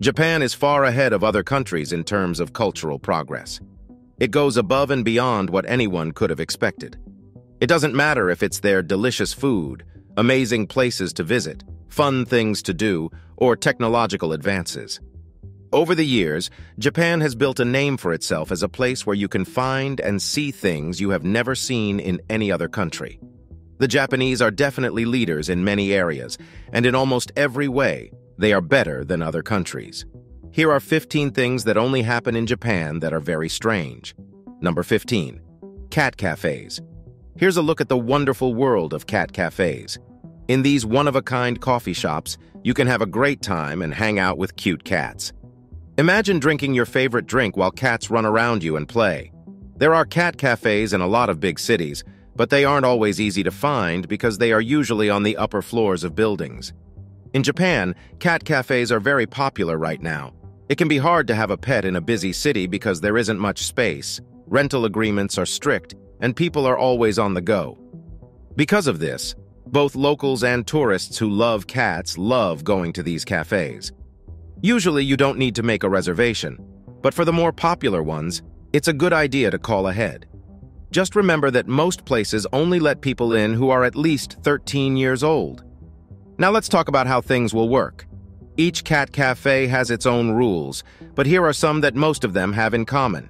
Japan is far ahead of other countries in terms of cultural progress. It goes above and beyond what anyone could have expected. It doesn't matter if it's their delicious food, amazing places to visit, fun things to do, or technological advances. Over the years, Japan has built a name for itself as a place where you can find and see things you have never seen in any other country. The Japanese are definitely leaders in many areas, and in almost every way, they are better than other countries. Here are 15 things that only happen in Japan that are very strange. Number 15. Cat Cafes. Here's a look at the wonderful world of cat cafes. In these one-of-a-kind coffee shops, you can have a great time and hang out with cute cats. Imagine drinking your favorite drink while cats run around you and play. There are cat cafes in a lot of big cities, but they aren't always easy to find because they are usually on the upper floors of buildings. In Japan, cat cafes are very popular right now. It can be hard to have a pet in a busy city because there isn't much space, rental agreements are strict, and people are always on the go. Because of this, both locals and tourists who love cats love going to these cafes. Usually you don't need to make a reservation, but for the more popular ones, it's a good idea to call ahead. Just remember that most places only let people in who are at least 13 years old. Now let's talk about how things will work. Each cat cafe has its own rules, but here are some that most of them have in common.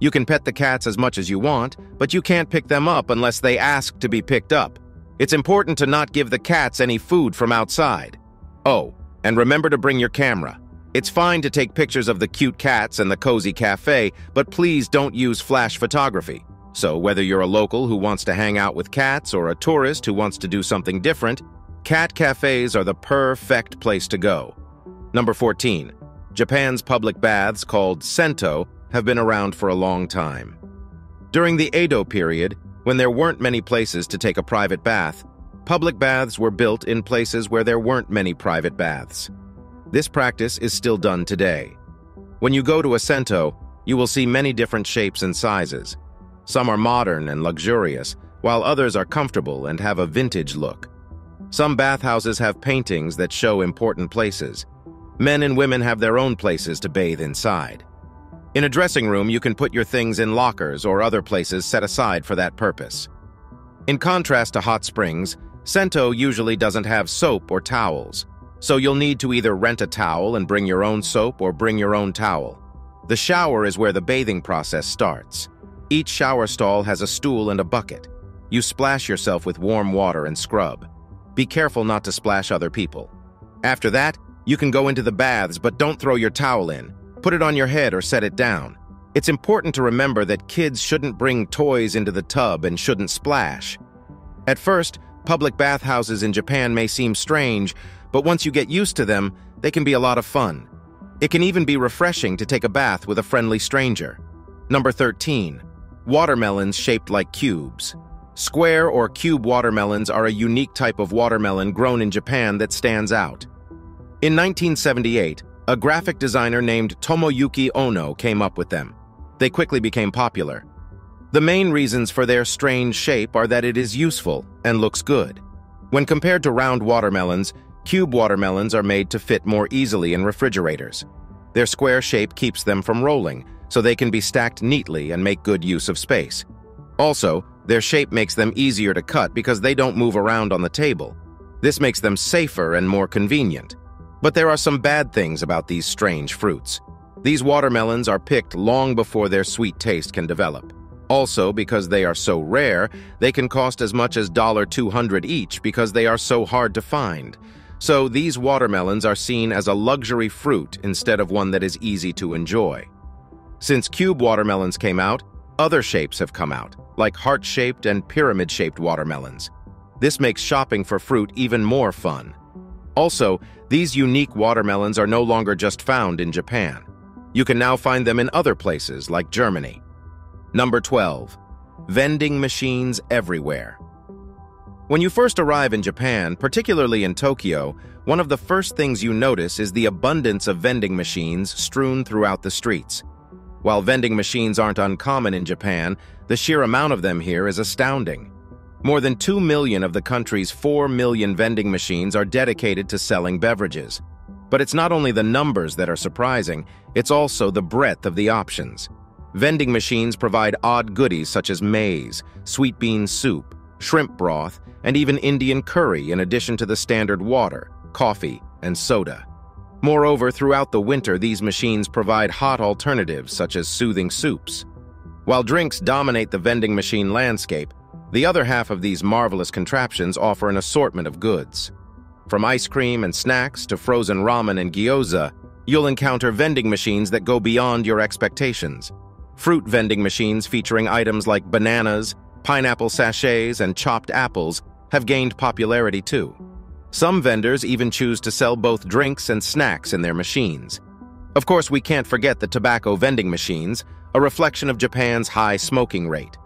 You can pet the cats as much as you want, but you can't pick them up unless they ask to be picked up. It's important to not give the cats any food from outside. Oh, and remember to bring your camera. It's fine to take pictures of the cute cats and the cozy cafe, but please don't use flash photography. So whether you're a local who wants to hang out with cats or a tourist who wants to do something different, Cat cafes are the perfect place to go. Number 14. Japan's public baths, called sento, have been around for a long time. During the Edo period, when there weren't many places to take a private bath, public baths were built in places where there weren't many private baths. This practice is still done today. When you go to a sento, you will see many different shapes and sizes. Some are modern and luxurious, while others are comfortable and have a vintage look. Some bathhouses have paintings that show important places. Men and women have their own places to bathe inside. In a dressing room, you can put your things in lockers or other places set aside for that purpose. In contrast to hot springs, Sento usually doesn't have soap or towels, so you'll need to either rent a towel and bring your own soap or bring your own towel. The shower is where the bathing process starts. Each shower stall has a stool and a bucket. You splash yourself with warm water and scrub. Be careful not to splash other people. After that, you can go into the baths, but don't throw your towel in. Put it on your head or set it down. It's important to remember that kids shouldn't bring toys into the tub and shouldn't splash. At first, public bathhouses in Japan may seem strange, but once you get used to them, they can be a lot of fun. It can even be refreshing to take a bath with a friendly stranger. Number 13. Watermelons shaped like cubes. Square or cube watermelons are a unique type of watermelon grown in Japan that stands out. In 1978, a graphic designer named Tomoyuki Ono came up with them. They quickly became popular. The main reasons for their strange shape are that it is useful and looks good. When compared to round watermelons, cube watermelons are made to fit more easily in refrigerators. Their square shape keeps them from rolling, so they can be stacked neatly and make good use of space. Also, their shape makes them easier to cut because they don't move around on the table. This makes them safer and more convenient. But there are some bad things about these strange fruits. These watermelons are picked long before their sweet taste can develop. Also, because they are so rare, they can cost as much as $200 each because they are so hard to find. So these watermelons are seen as a luxury fruit instead of one that is easy to enjoy. Since cube watermelons came out, other shapes have come out, like heart-shaped and pyramid-shaped watermelons. This makes shopping for fruit even more fun. Also, these unique watermelons are no longer just found in Japan. You can now find them in other places, like Germany. Number 12. Vending machines everywhere. When you first arrive in Japan, particularly in Tokyo, one of the first things you notice is the abundance of vending machines strewn throughout the streets. While vending machines aren't uncommon in Japan, the sheer amount of them here is astounding. More than 2 million of the country's 4 million vending machines are dedicated to selling beverages. But it's not only the numbers that are surprising, it's also the breadth of the options. Vending machines provide odd goodies such as maize, sweet bean soup, shrimp broth, and even Indian curry in addition to the standard water, coffee, and soda. Moreover, throughout the winter, these machines provide hot alternatives such as soothing soups. While drinks dominate the vending machine landscape, the other half of these marvelous contraptions offer an assortment of goods. From ice cream and snacks to frozen ramen and gyoza, you'll encounter vending machines that go beyond your expectations. Fruit vending machines featuring items like bananas, pineapple sachets, and chopped apples have gained popularity too. Some vendors even choose to sell both drinks and snacks in their machines. Of course, we can't forget the tobacco vending machines, a reflection of Japan's high smoking rate.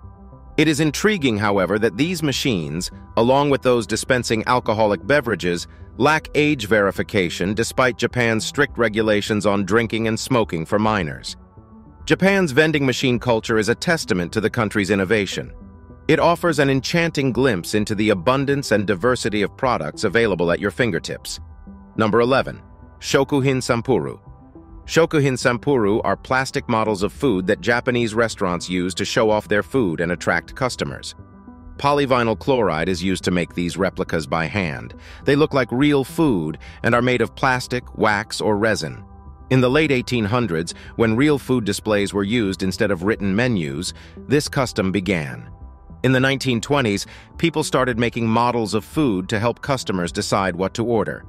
It is intriguing, however, that these machines, along with those dispensing alcoholic beverages, lack age verification despite Japan's strict regulations on drinking and smoking for minors. Japan's vending machine culture is a testament to the country's innovation. It offers an enchanting glimpse into the abundance and diversity of products available at your fingertips. Number 11. Shokuhin Sampuru. Shokuhin Sampuru are plastic models of food that Japanese restaurants use to show off their food and attract customers. Polyvinyl chloride is used to make these replicas by hand. They look like real food and are made of plastic, wax, or resin. In the late 1800s, when real food displays were used instead of written menus, this custom began. In the 1920s, people started making models of food to help customers decide what to order.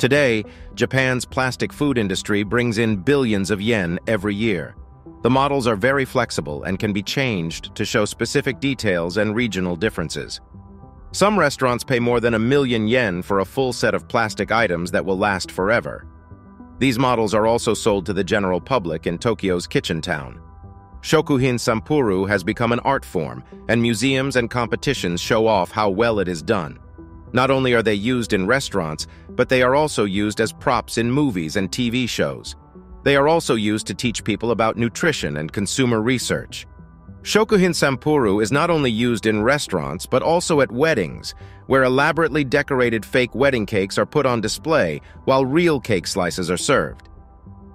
Today, Japan's plastic food industry brings in billions of yen every year. The models are very flexible and can be changed to show specific details and regional differences. Some restaurants pay more than a million yen for a full set of plastic items that will last forever. These models are also sold to the general public in Tokyo's Kitchen Town. Shokuhin Sampuru has become an art form, and museums and competitions show off how well it is done. Not only are they used in restaurants, but they are also used as props in movies and TV shows. They are also used to teach people about nutrition and consumer research. Shokuhin Sampuru is not only used in restaurants, but also at weddings, where elaborately decorated fake wedding cakes are put on display while real cake slices are served.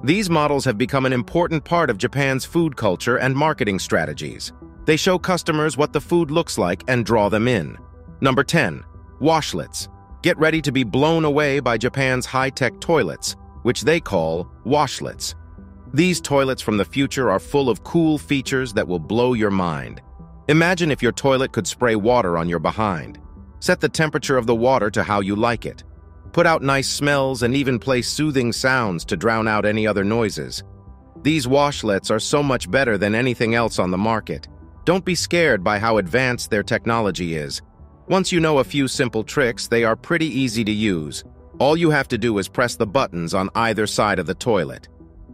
These models have become an important part of Japan's food culture and marketing strategies. They show customers what the food looks like and draw them in. Number 10. Washlets. Get ready to be blown away by Japan's high-tech toilets, which they call washlets. These toilets from the future are full of cool features that will blow your mind. Imagine if your toilet could spray water on your behind. Set the temperature of the water to how you like it put out nice smells, and even play soothing sounds to drown out any other noises. These washlets are so much better than anything else on the market. Don't be scared by how advanced their technology is. Once you know a few simple tricks, they are pretty easy to use. All you have to do is press the buttons on either side of the toilet.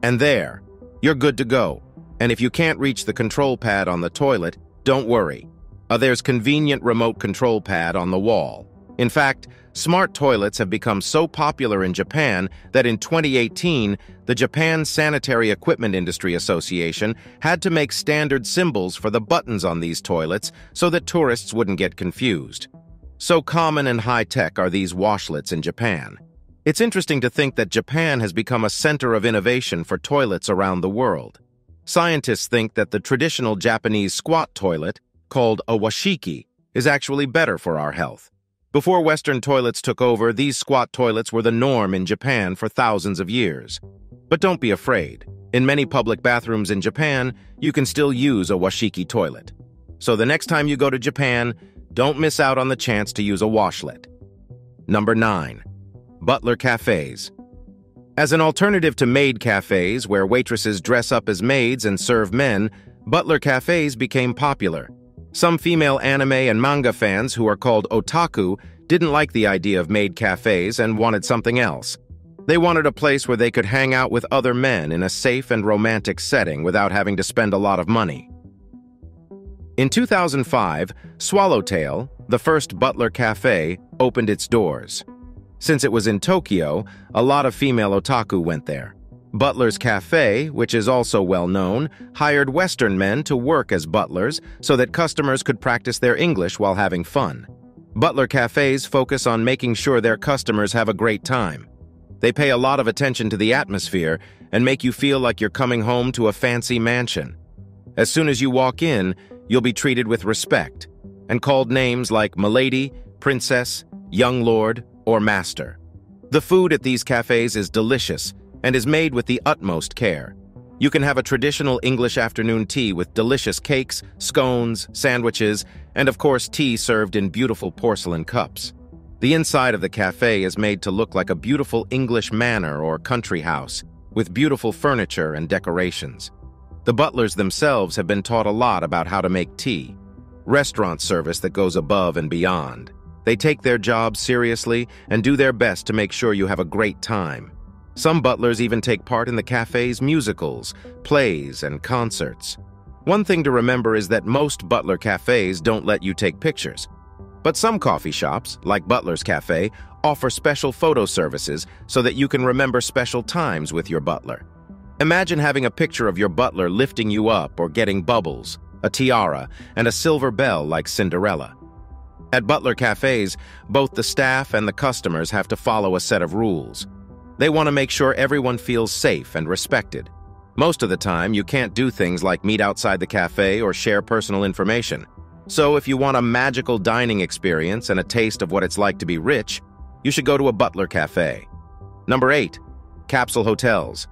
And there, you're good to go. And if you can't reach the control pad on the toilet, don't worry. Uh, there's convenient remote control pad on the wall. In fact, smart toilets have become so popular in Japan that in 2018, the Japan Sanitary Equipment Industry Association had to make standard symbols for the buttons on these toilets so that tourists wouldn't get confused. So common and high-tech are these washlets in Japan. It's interesting to think that Japan has become a center of innovation for toilets around the world. Scientists think that the traditional Japanese squat toilet, called a washiki, is actually better for our health. Before Western toilets took over, these squat toilets were the norm in Japan for thousands of years. But don't be afraid. In many public bathrooms in Japan, you can still use a washiki toilet. So the next time you go to Japan, don't miss out on the chance to use a washlet. Number 9. Butler Cafes. As an alternative to maid cafes, where waitresses dress up as maids and serve men, butler cafes became popular. Some female anime and manga fans who are called otaku didn't like the idea of maid cafes and wanted something else. They wanted a place where they could hang out with other men in a safe and romantic setting without having to spend a lot of money. In 2005, Swallowtail, the first butler cafe, opened its doors. Since it was in Tokyo, a lot of female otaku went there. Butler's Cafe, which is also well known, hired Western men to work as butlers so that customers could practice their English while having fun. Butler cafes focus on making sure their customers have a great time. They pay a lot of attention to the atmosphere and make you feel like you're coming home to a fancy mansion. As soon as you walk in, you'll be treated with respect and called names like Milady, Princess, Young Lord, or Master. The food at these cafes is delicious and is made with the utmost care. You can have a traditional English afternoon tea with delicious cakes, scones, sandwiches, and of course tea served in beautiful porcelain cups. The inside of the cafe is made to look like a beautiful English manor or country house, with beautiful furniture and decorations. The butlers themselves have been taught a lot about how to make tea, restaurant service that goes above and beyond. They take their job seriously and do their best to make sure you have a great time. Some butlers even take part in the cafe's musicals, plays, and concerts. One thing to remember is that most butler cafes don't let you take pictures. But some coffee shops, like Butler's Cafe, offer special photo services so that you can remember special times with your butler. Imagine having a picture of your butler lifting you up or getting bubbles, a tiara, and a silver bell like Cinderella. At Butler Cafes, both the staff and the customers have to follow a set of rules. They want to make sure everyone feels safe and respected. Most of the time, you can't do things like meet outside the cafe or share personal information. So if you want a magical dining experience and a taste of what it's like to be rich, you should go to a Butler Cafe. Number 8. Capsule Hotels.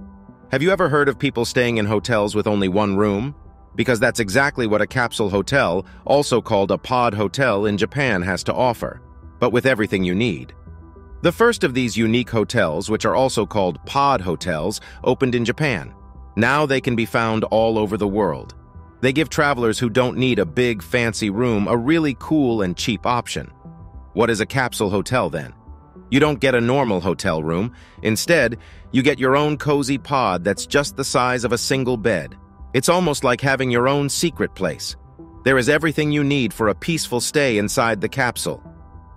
Have you ever heard of people staying in hotels with only one room? Because that's exactly what a capsule hotel, also called a pod hotel in Japan, has to offer, but with everything you need. The first of these unique hotels, which are also called pod hotels, opened in Japan. Now they can be found all over the world. They give travelers who don't need a big, fancy room a really cool and cheap option. What is a capsule hotel then? You don't get a normal hotel room. Instead, you get your own cozy pod that's just the size of a single bed. It's almost like having your own secret place. There is everything you need for a peaceful stay inside the capsule.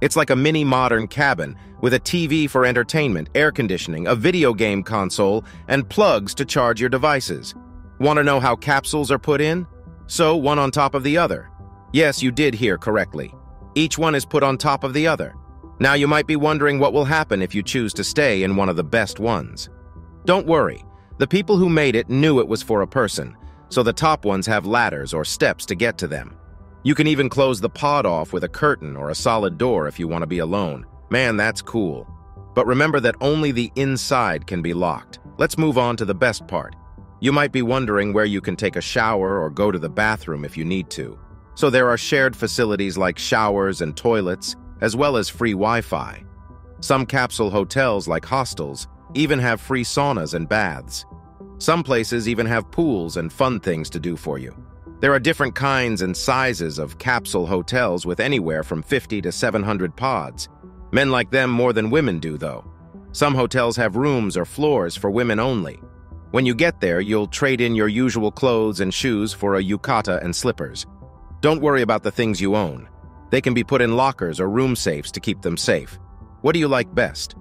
It's like a mini modern cabin with a TV for entertainment, air conditioning, a video game console, and plugs to charge your devices. Want to know how capsules are put in? So, one on top of the other. Yes, you did hear correctly. Each one is put on top of the other. Now you might be wondering what will happen if you choose to stay in one of the best ones. Don't worry. The people who made it knew it was for a person, so the top ones have ladders or steps to get to them. You can even close the pod off with a curtain or a solid door if you want to be alone. Man, that's cool. But remember that only the inside can be locked. Let's move on to the best part. You might be wondering where you can take a shower or go to the bathroom if you need to. So there are shared facilities like showers and toilets, as well as free Wi-Fi. Some capsule hotels, like hostels, even have free saunas and baths. Some places even have pools and fun things to do for you. There are different kinds and sizes of capsule hotels with anywhere from 50 to 700 pods. Men like them more than women do, though. Some hotels have rooms or floors for women only. When you get there, you'll trade in your usual clothes and shoes for a yukata and slippers. Don't worry about the things you own. They can be put in lockers or room safes to keep them safe. What do you like best?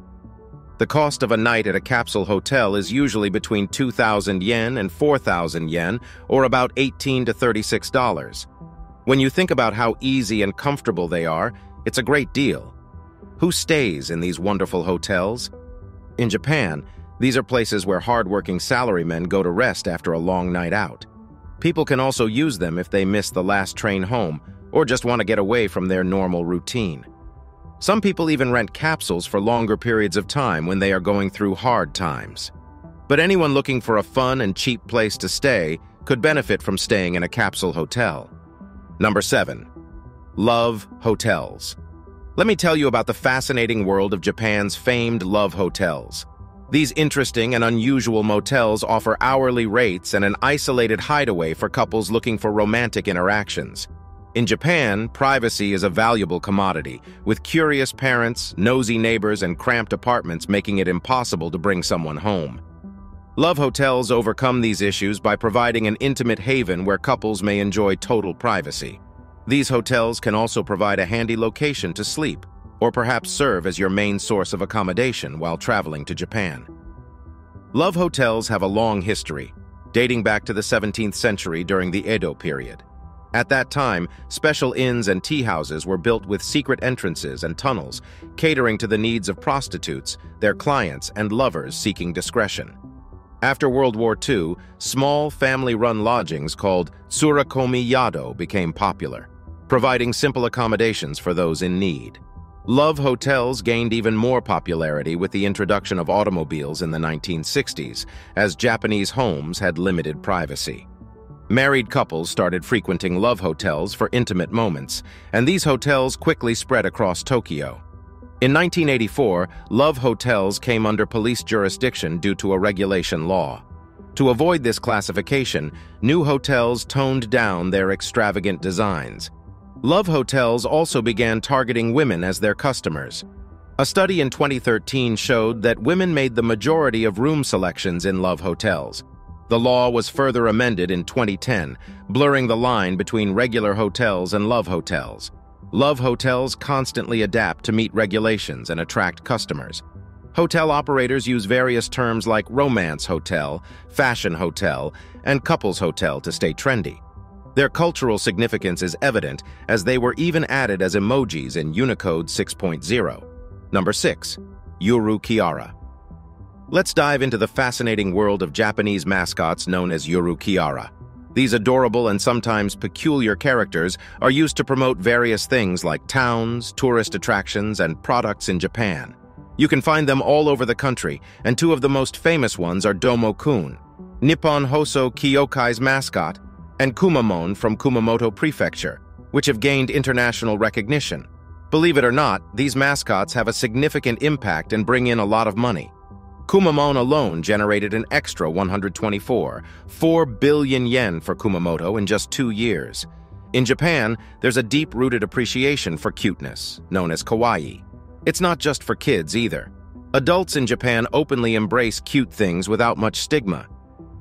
The cost of a night at a capsule hotel is usually between 2,000 yen and 4,000 yen, or about 18 to $36. When you think about how easy and comfortable they are, it's a great deal. Who stays in these wonderful hotels? In Japan, these are places where hardworking salarymen go to rest after a long night out. People can also use them if they miss the last train home or just want to get away from their normal routine. Some people even rent capsules for longer periods of time when they are going through hard times. But anyone looking for a fun and cheap place to stay could benefit from staying in a capsule hotel. Number 7. Love Hotels. Let me tell you about the fascinating world of Japan's famed love hotels. These interesting and unusual motels offer hourly rates and an isolated hideaway for couples looking for romantic interactions. In Japan, privacy is a valuable commodity, with curious parents, nosy neighbors, and cramped apartments making it impossible to bring someone home. Love hotels overcome these issues by providing an intimate haven where couples may enjoy total privacy. These hotels can also provide a handy location to sleep, or perhaps serve as your main source of accommodation while traveling to Japan. Love hotels have a long history, dating back to the 17th century during the Edo period. At that time, special inns and tea houses were built with secret entrances and tunnels, catering to the needs of prostitutes, their clients, and lovers seeking discretion. After World War II, small family-run lodgings called Tsurekomi Yado became popular, providing simple accommodations for those in need. Love hotels gained even more popularity with the introduction of automobiles in the 1960s, as Japanese homes had limited privacy. Married couples started frequenting love hotels for intimate moments, and these hotels quickly spread across Tokyo. In 1984, love hotels came under police jurisdiction due to a regulation law. To avoid this classification, new hotels toned down their extravagant designs. Love hotels also began targeting women as their customers. A study in 2013 showed that women made the majority of room selections in love hotels. The law was further amended in 2010, blurring the line between regular hotels and love hotels. Love hotels constantly adapt to meet regulations and attract customers. Hotel operators use various terms like romance hotel, fashion hotel, and couples hotel to stay trendy. Their cultural significance is evident as they were even added as emojis in Unicode 6.0. Number 6. Yuru Kyara Let's dive into the fascinating world of Japanese mascots known as Yuru Kyara. These adorable and sometimes peculiar characters are used to promote various things like towns, tourist attractions, and products in Japan. You can find them all over the country, and two of the most famous ones are Domo-kun, Nippon Hoso Kyokai's mascot, and Kumamon from Kumamoto Prefecture, which have gained international recognition. Believe it or not, these mascots have a significant impact and bring in a lot of money. Kumamon alone generated an extra 124, 4 billion yen for Kumamoto in just two years. In Japan, there's a deep-rooted appreciation for cuteness, known as kawaii. It's not just for kids either. Adults in Japan openly embrace cute things without much stigma.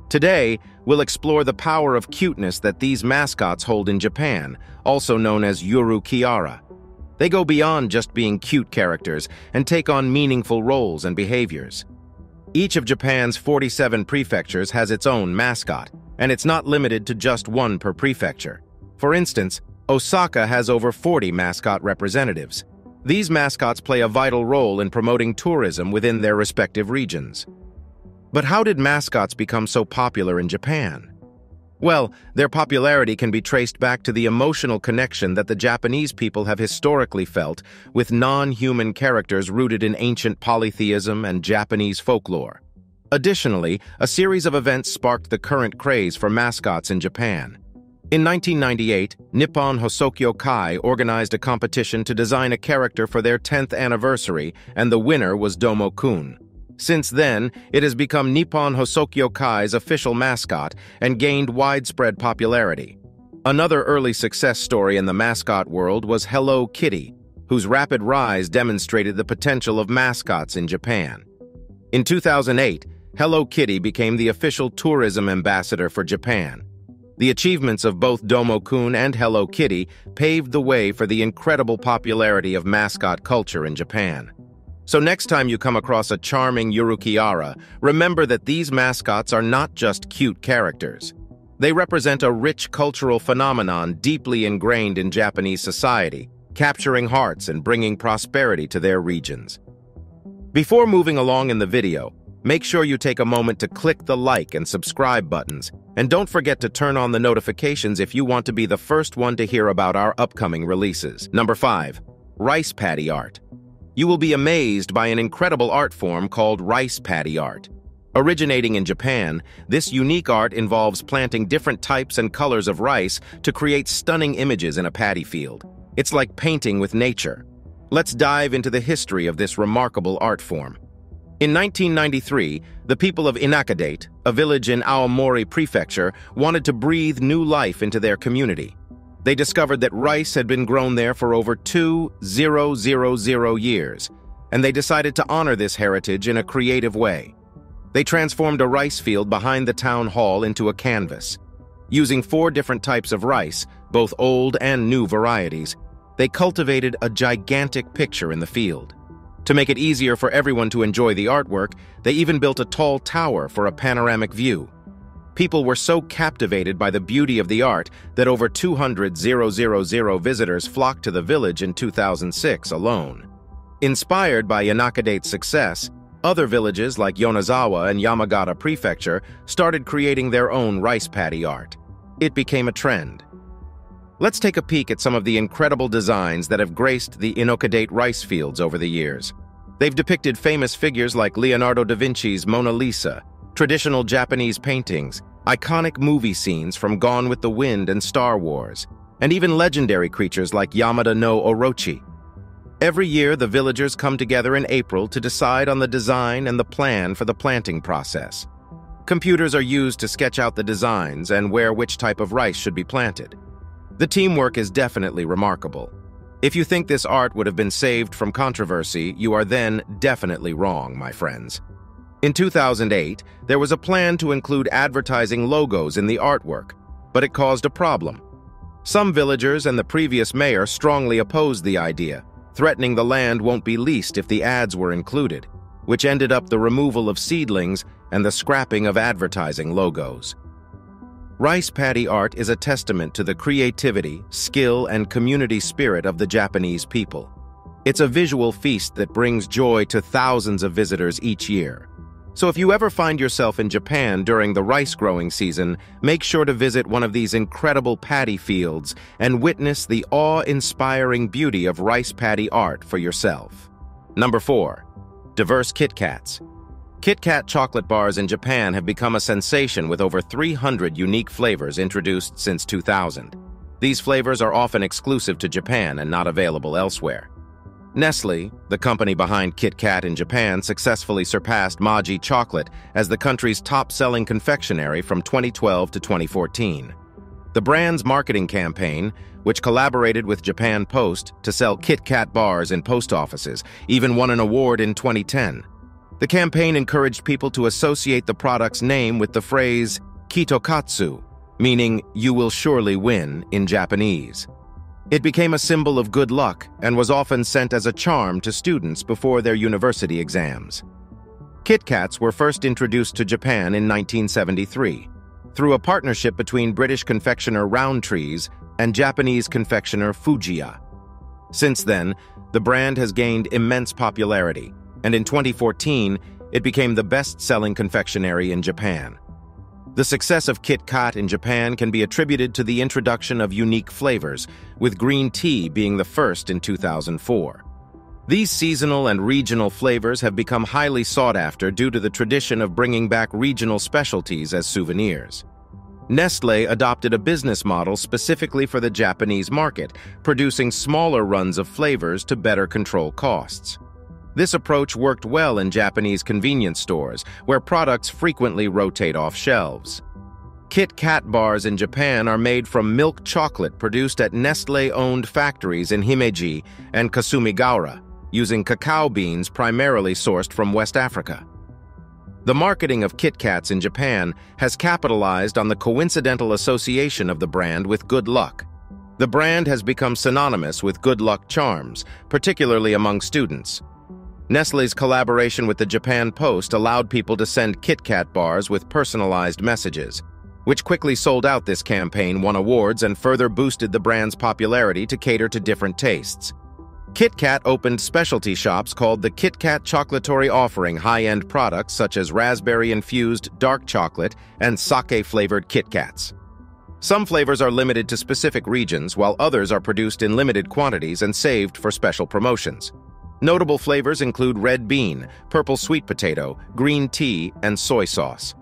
Today, we'll explore the power of cuteness that these mascots hold in Japan, also known as Yuru Kyara. They go beyond just being cute characters and take on meaningful roles and behaviors. Each of Japan's 47 prefectures has its own mascot, and it's not limited to just one per prefecture. For instance, Osaka has over 40 mascot representatives. These mascots play a vital role in promoting tourism within their respective regions. But how did mascots become so popular in Japan? Well, their popularity can be traced back to the emotional connection that the Japanese people have historically felt with non-human characters rooted in ancient polytheism and Japanese folklore. Additionally, a series of events sparked the current craze for mascots in Japan. In 1998, Nippon Hoso Kyokai organized a competition to design a character for their 10th anniversary, and the winner was Domo-kun. Since then, it has become Nippon Hoso Kyokai's official mascot and gained widespread popularity. Another early success story in the mascot world was Hello Kitty, whose rapid rise demonstrated the potential of mascots in Japan. In 2008, Hello Kitty became the official tourism ambassador for Japan. The achievements of both Domo-kun and Hello Kitty paved the way for the incredible popularity of mascot culture in Japan. So next time you come across a charming Yuru Kyara, remember that these mascots are not just cute characters. They represent a rich cultural phenomenon deeply ingrained in Japanese society, capturing hearts and bringing prosperity to their regions. Before moving along in the video, make sure you take a moment to click the like and subscribe buttons, and don't forget to turn on the notifications if you want to be the first one to hear about our upcoming releases. Number 5. Rice Paddy Art you will be amazed by an incredible art form called rice paddy art. Originating in Japan, this unique art involves planting different types and colors of rice to create stunning images in a paddy field. It's like painting with nature. Let's dive into the history of this remarkable art form. In 1993, the people of Inakadate, a village in Aomori Prefecture, wanted to breathe new life into their community. They discovered that rice had been grown there for over 2,000 years, and they decided to honor this heritage in a creative way. They transformed a rice field behind the town hall into a canvas. Using four different types of rice, both old and new varieties, they cultivated a gigantic picture in the field. To make it easier for everyone to enjoy the artwork, they even built a tall tower for a panoramic view. People were so captivated by the beauty of the art that over 200,000 visitors flocked to the village in 2006 alone. Inspired by Inakadate's success, other villages like Yonezawa and Yamagata Prefecture started creating their own rice paddy art. It became a trend. Let's take a peek at some of the incredible designs that have graced the Inakadate rice fields over the years. They've depicted famous figures like Leonardo da Vinci's Mona Lisa, traditional Japanese paintings, iconic movie scenes from Gone with the Wind and Star Wars, and even legendary creatures like Yamata no Orochi. Every year, the villagers come together in April to decide on the design and the plan for the planting process. Computers are used to sketch out the designs and where which type of rice should be planted. The teamwork is definitely remarkable. If you think this art would have been saved from controversy, you are then definitely wrong, my friends. In 2008, there was a plan to include advertising logos in the artwork, but it caused a problem. Some villagers and the previous mayor strongly opposed the idea, threatening the land won't be leased if the ads were included, which ended up the removal of seedlings and the scrapping of advertising logos. Rice paddy art is a testament to the creativity, skill, and community spirit of the Japanese people. It's a visual feast that brings joy to thousands of visitors each year. So if you ever find yourself in Japan during the rice growing season, make sure to visit one of these incredible paddy fields and witness the awe-inspiring beauty of rice paddy art for yourself. Number 4. Diverse Kit Kats. Kit Kat chocolate bars in Japan have become a sensation with over 300 unique flavors introduced since 2000. These flavors are often exclusive to Japan and not available elsewhere. Nestle, the company behind Kit Kat in Japan, successfully surpassed Meiji chocolate as the country's top-selling confectionery from 2012 to 2014. The brand's marketing campaign, which collaborated with Japan Post to sell Kit Kat bars in post offices, even won an award in 2010. The campaign encouraged people to associate the product's name with the phrase kitokatsu, meaning you will surely win in Japanese. It became a symbol of good luck and was often sent as a charm to students before their university exams. Kit Kats were first introduced to Japan in 1973 through a partnership between British confectioner Rowntree's and Japanese confectioner Fujiya. Since then, the brand has gained immense popularity, and in 2014, it became the best-selling confectionery in Japan. The success of Kit Kat in Japan can be attributed to the introduction of unique flavors, with green tea being the first in 2004. These seasonal and regional flavors have become highly sought after due to the tradition of bringing back regional specialties as souvenirs. Nestle adopted a business model specifically for the Japanese market, producing smaller runs of flavors to better control costs. This approach worked well in Japanese convenience stores, where products frequently rotate off shelves. Kit Kat bars in Japan are made from milk chocolate produced at Nestle-owned factories in Himeji and Kasumigaura, using cacao beans primarily sourced from West Africa. The marketing of Kit Kats in Japan has capitalized on the coincidental association of the brand with good luck. The brand has become synonymous with good luck charms, particularly among students. Nestle's collaboration with the Japan Post allowed people to send Kit Kat bars with personalized messages, which quickly sold out this campaign, won awards, and further boosted the brand's popularity to cater to different tastes. Kit Kat opened specialty shops called the Kit Kat Chocolatory offering high-end products such as raspberry-infused dark chocolate and sake-flavored Kit Kats. Some flavors are limited to specific regions, while others are produced in limited quantities and saved for special promotions. Notable flavors include red bean, purple sweet potato, green tea, and soy sauce.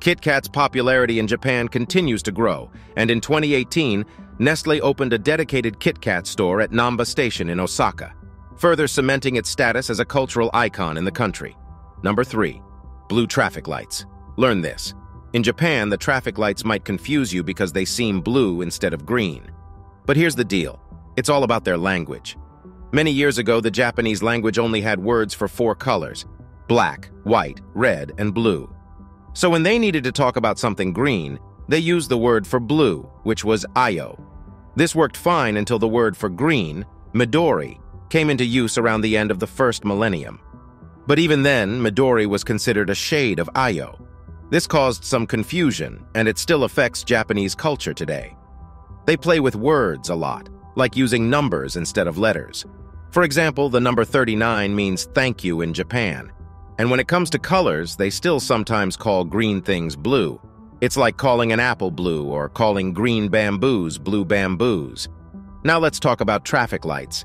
Kit Kat's popularity in Japan continues to grow, and in 2018, Nestle opened a dedicated Kit Kat store at Namba Station in Osaka, further cementing its status as a cultural icon in the country. Number 3. Blue traffic lights. Learn this. In Japan, the traffic lights might confuse you because they seem blue instead of green. But here's the deal. It's all about their language. Many years ago, the Japanese language only had words for four colors, black, white, red, and blue. So when they needed to talk about something green, they used the word for blue, which was ao. This worked fine until the word for green, midori, came into use around the end of the first millennium. But even then, midori was considered a shade of ao. This caused some confusion, and it still affects Japanese culture today. They play with words a lot, like using numbers instead of letters. For example, the number 39 means thank you in Japan. And when it comes to colors, they still sometimes call green things blue. It's like calling an apple blue or calling green bamboos blue bamboos. Now let's talk about traffic lights.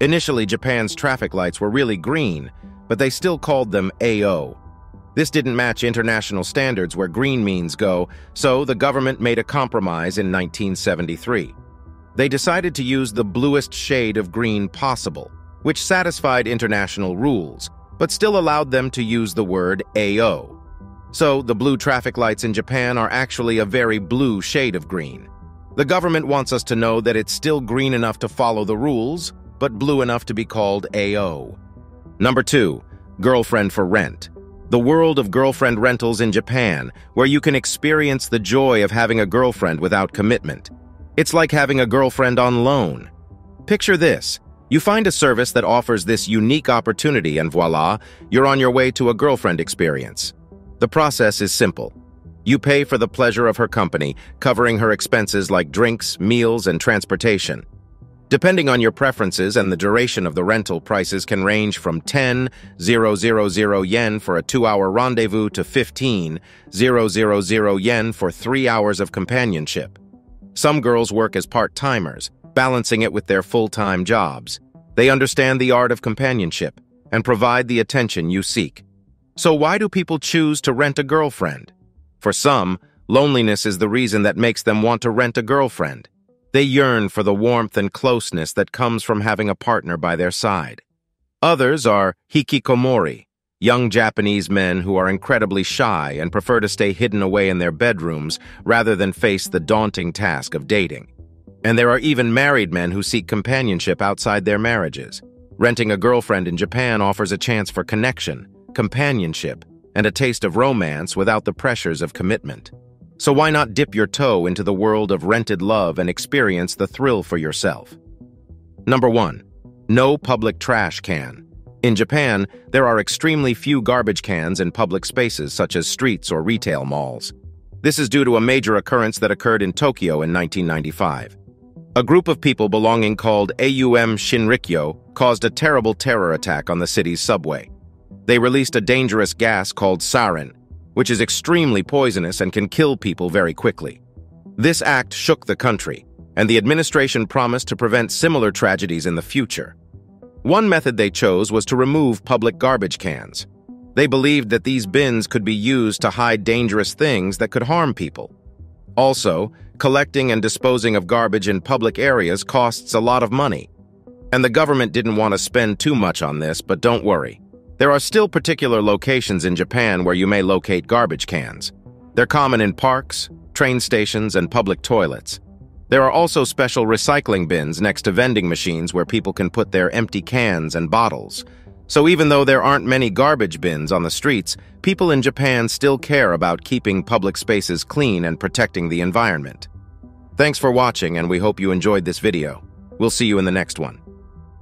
Initially, Japan's traffic lights were really green, but they still called them AO. This didn't match international standards where green means go, so the government made a compromise in 1973. They decided to use the bluest shade of green possible, which satisfied international rules, but still allowed them to use the word AO. So, the blue traffic lights in Japan are actually a very blue shade of green. The government wants us to know that it's still green enough to follow the rules, but blue enough to be called AO. Number 2. Girlfriend for Rent The world of girlfriend rentals in Japan, where you can experience the joy of having a girlfriend without commitment. It's like having a girlfriend on loan. Picture this. You find a service that offers this unique opportunity and voila, you're on your way to a girlfriend experience. The process is simple. You pay for the pleasure of her company, covering her expenses like drinks, meals, and transportation. Depending on your preferences and the duration of the rental, prices can range from 10, 000 yen for a two-hour rendezvous to 15, 000 yen for three hours of companionship. Some girls work as part-timers, balancing it with their full-time jobs. They understand the art of companionship and provide the attention you seek. So why do people choose to rent a girlfriend? For some, loneliness is the reason that makes them want to rent a girlfriend. They yearn for the warmth and closeness that comes from having a partner by their side. Others are hikikomori, young Japanese men who are incredibly shy and prefer to stay hidden away in their bedrooms rather than face the daunting task of dating. And there are even married men who seek companionship outside their marriages. Renting a girlfriend in Japan offers a chance for connection, companionship, and a taste of romance without the pressures of commitment. So why not dip your toe into the world of rented love and experience the thrill for yourself? Number 1. No public trash can. In Japan, there are extremely few garbage cans in public spaces such as streets or retail malls. This is due to a major occurrence that occurred in Tokyo in 1995. A group of people belonging called AUM Shinrikyo caused a terrible terror attack on the city's subway. They released a dangerous gas called sarin, which is extremely poisonous and can kill people very quickly. This act shook the country, and the administration promised to prevent similar tragedies in the future. One method they chose was to remove public garbage cans. They believed that these bins could be used to hide dangerous things that could harm people. Also, collecting and disposing of garbage in public areas costs a lot of money. And the government didn't want to spend too much on this, but don't worry. There are still particular locations in Japan where you may locate garbage cans. They're common in parks, train stations, and public toilets. There are also special recycling bins next to vending machines where people can put their empty cans and bottles. So even though there aren't many garbage bins on the streets, people in Japan still care about keeping public spaces clean and protecting the environment. Thanks for watching and we hope you enjoyed this video. We'll see you in the next one.